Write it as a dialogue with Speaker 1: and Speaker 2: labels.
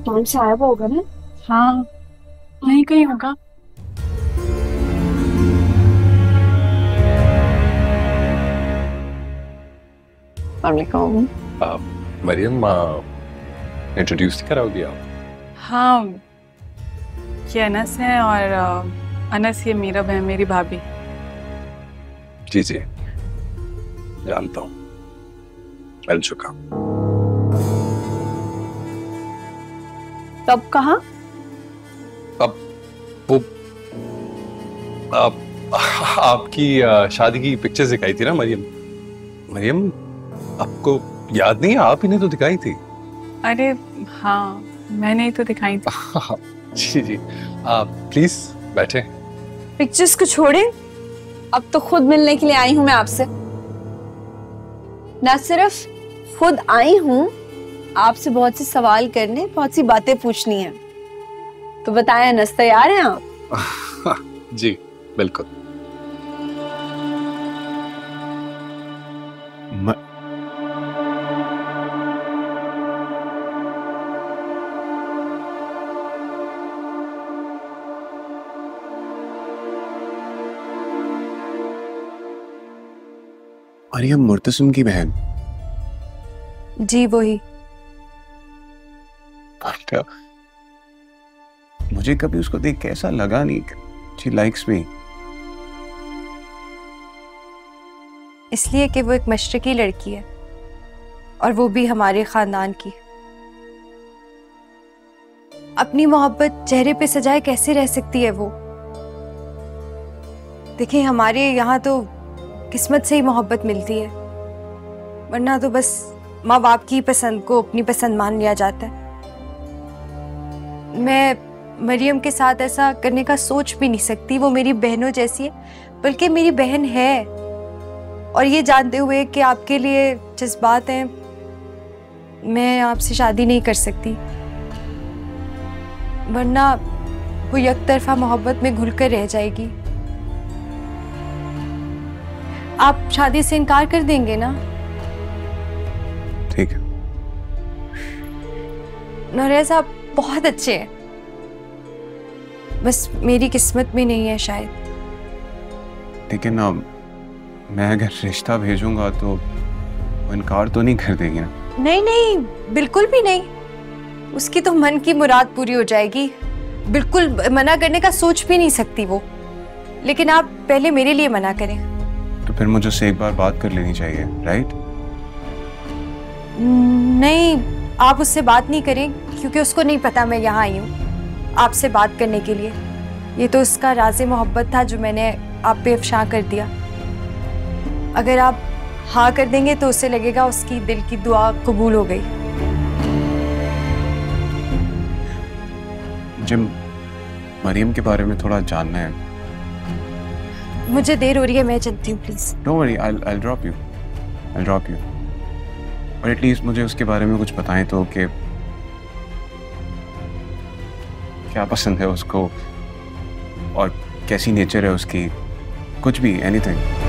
Speaker 1: Time से आया होगा ना?
Speaker 2: हाँ नहीं कहीं होगा।
Speaker 3: मरियम इंट्रोड्यूस कराओगी आप?
Speaker 2: हाँ। ये अनस है और अनस ये मीरब है मेरी भाभी।
Speaker 3: जी जी। जानता हूँ। मिल चुका।
Speaker 4: कब कहा?
Speaker 3: अब वो आप आपकी शादी की पिक्चर्स दिखाई थी ना मरियम? मरियम आपको याद नहीं है? आप ही ने तो दिखाई थी।
Speaker 2: अरे हाँ मैंने ही तो दिखाई थी।
Speaker 3: जी जी। आप प्लीज़ बैठे।
Speaker 4: पिक्चर्स को छोड़े? अब तो खुद मिलने के लिए आई हूँ मैं आपसे। ना सिर्फ़ खुद आई हूँ आपसे बहुत से सवाल करने बहुत सी बातें पूछनी है। तो बताएँ अनस तैयार हैं आप?
Speaker 3: जी बिल्कुल।
Speaker 5: म... मरियम मुर्तसम की बहन।
Speaker 4: जी वही।
Speaker 5: अच्छा मुझे कभी उसको देख के ऐसा लगा नहीं शी लाइक्स मी
Speaker 6: इसलिए कि वो एक मशरकी लड़की है और वो भी हमारे खानदान की अपनी मोहब्बत चेहरे पे सजाए कैसे रह सकती है वो? देखिए हमारे यहाँ तो किस्मत से ही मोहब्बत मिलती है, वरना तो बस माँ बाप की पसंद को अपनी पसंद मान लिया जाता है। मैं मरियम के साथ ऐसा करने का सोच भी नहीं सकती। वो मेरी बहनों जैसी है बल्कि मेरी बहन है। और ये जानते हुए कि आपके लिए जज्बात हैं मैं आपसे शादी नहीं कर सकती। वरना वो एक तरफा मोहब्बत में घुल कर रह जाएगी। आप शादी से इनकार कर देंगे ना?
Speaker 5: ठीक है।
Speaker 6: नौरेज आप बहुत अच्छे हैं। बस मेरी किस्मत में नहीं है शायद।
Speaker 5: लेकिन अब मैं अगर रिश्ता भेजूँगा तो इनकार तो नहीं कर देगी ना?
Speaker 6: नहीं नहीं बिल्कुल भी नहीं। उसकी तो मन की मुराद पूरी हो जाएगी। बिल्कुल मना करने का सोच भी नहीं सकती वो। लेकिन आप पहले मेरे लिए मना करें।
Speaker 5: तो फिर मुझे उससे एक बार बात कर लेनी चाहिए राइट
Speaker 6: नहीं आप उससे बात नहीं करें क्योंकि उसको नहीं पता मैं यहाँ आई हूँ। आपसे बात करने के लिए। ये तो उसका राज मोहब्बत था जो मैंने आप पे अफशा कर दिया। अगर आप हाँ कर देंगे तो उसे लगेगा उसकी दिल की दुआ कबूल हो गई।
Speaker 5: जिम मरियम के बारे में थोड़ा जानना है।
Speaker 6: मुझे देर हो रही है मैं चलती हूँ please
Speaker 5: don't worry I I drop you I drop you और एटलीस्ट मुझे उसके बारे में कुछ बताएँ तो कि क्या पसंद है उसको और कैसी नेचर है उसकी, कुछ भी एनीथिंग